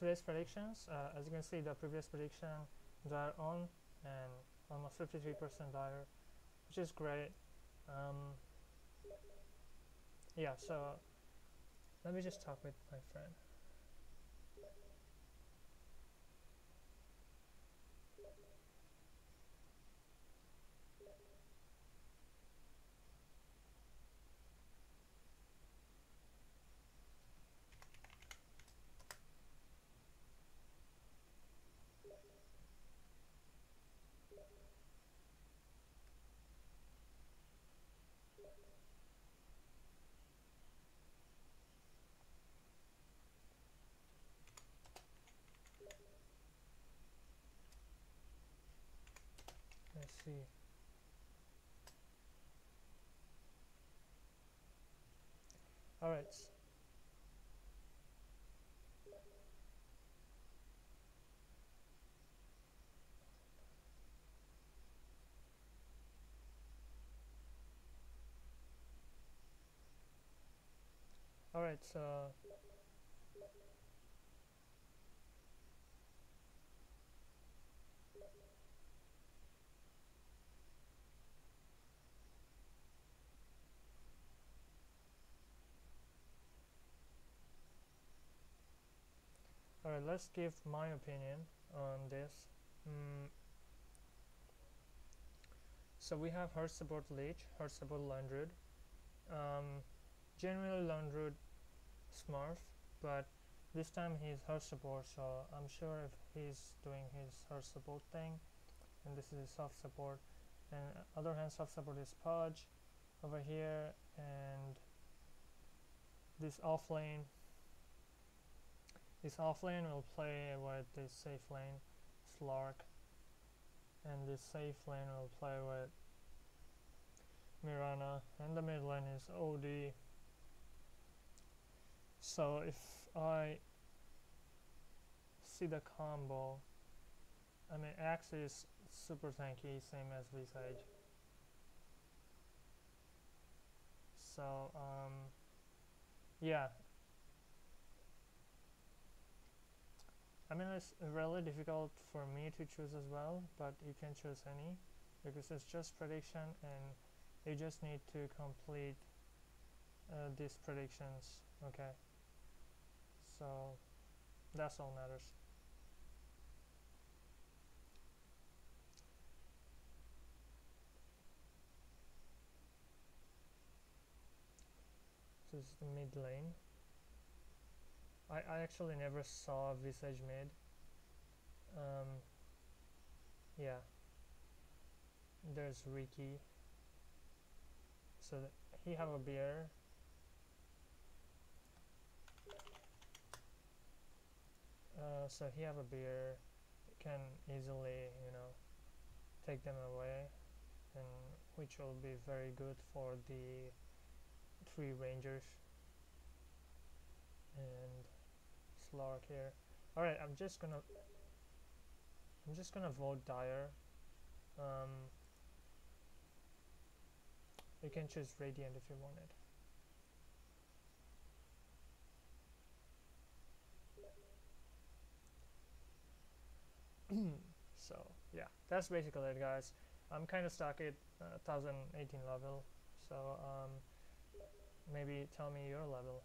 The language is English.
today's predictions. Uh, as you can see, the previous prediction are on and almost 53% dire, which is great. Um, yeah, so let me just talk with my friend. Let's see. All right. All right, so Alright, let's give my opinion on this. Mm. So we have support Lich, support Lundroot. Um, generally Lundroot Smurf, but this time he's support, so I'm sure if he's doing his support thing, and this is soft support. And other hand soft support is Pudge over here, and this off lane this offlane will play with this safe lane, Slark, and this safe lane will play with Mirana, and the mid lane is OD. So if I see the combo, I mean Axe is super tanky, same as Visage. So um, yeah, I mean it's really difficult for me to choose as well but you can choose any because it's just prediction and you just need to complete uh, these predictions okay? So that's all matters. This is the mid lane I, I actually never saw Visage mid. Um, yeah. There's Riki. So he have a beer. Uh, so he have a beer. Can easily, you know, take them away, and which will be very good for the three rangers and Slark here. Alright, I'm just gonna I'm just gonna vote Dire. Um, you can choose Radiant if you want it. so yeah, that's basically it guys. I'm kind of stuck at uh, 1018 level, so um, maybe tell me your level.